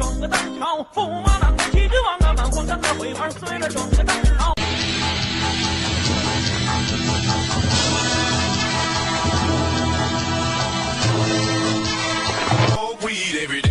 装个灯啊驸马郎的骑着王啊满皇山的尾号儿摔了装个灯啊 everyday